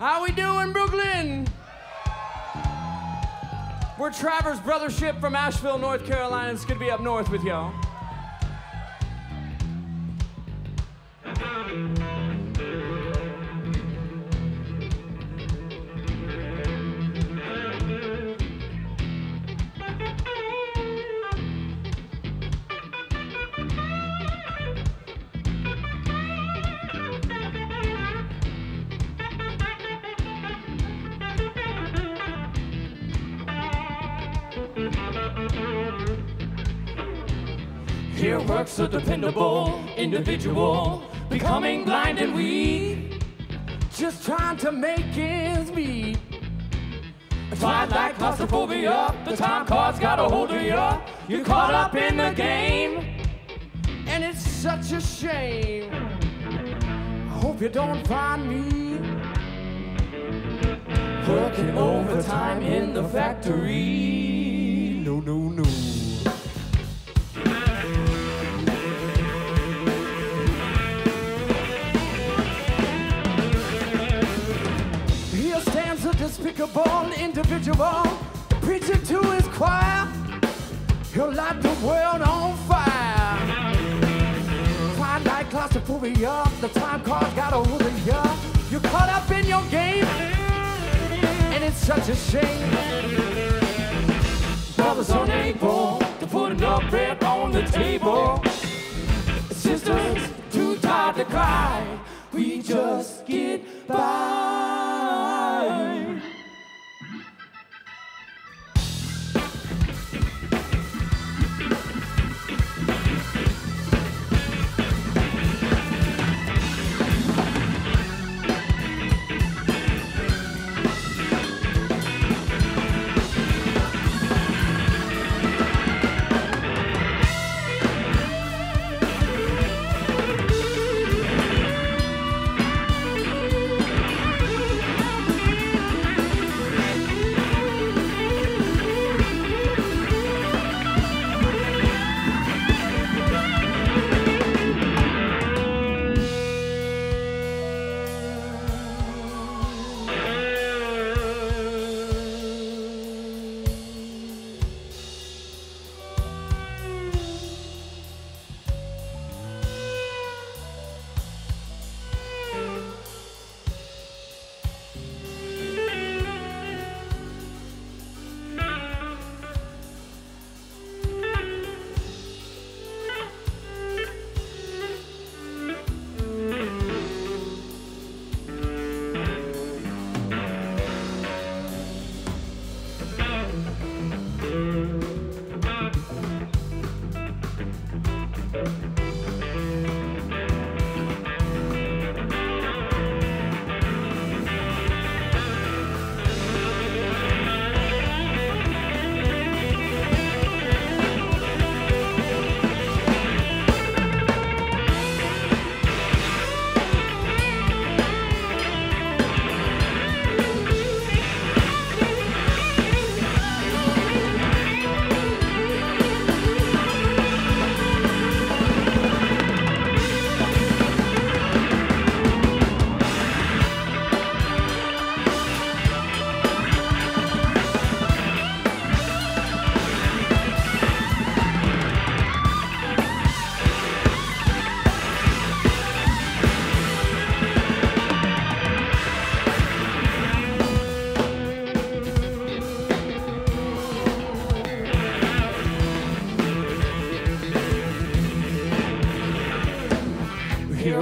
How we doing, Brooklyn? We're Travers Brothership from Asheville, North Carolina. It's good to be up north with y'all. Here works a dependable individual, becoming blind and weak. Just trying to make ends meet. Twilight claustrophobia, the time card's got a hold of you. You're caught up in the game. And it's such a shame. I hope you don't find me Working overtime in the factory. Despicable individual, preaching to his choir. He'll light the world on fire. Twilight claustrophobia, the time card's got hold of. You're caught up in your game, and it's such a shame. Brothers unable to put enough bread on the table. Sisters too tired to cry. We just get by.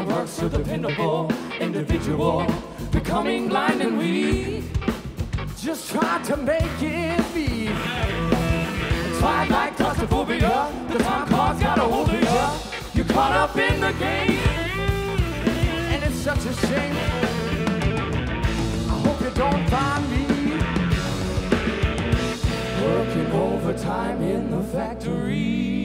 Works a dependable individual, becoming blind and weak. Just try to make it be. Twilight claustrophobia, the time card's got a hold of you. You're caught up in the game. And it's such a shame. I hope you don't find me Working overtime in the factory.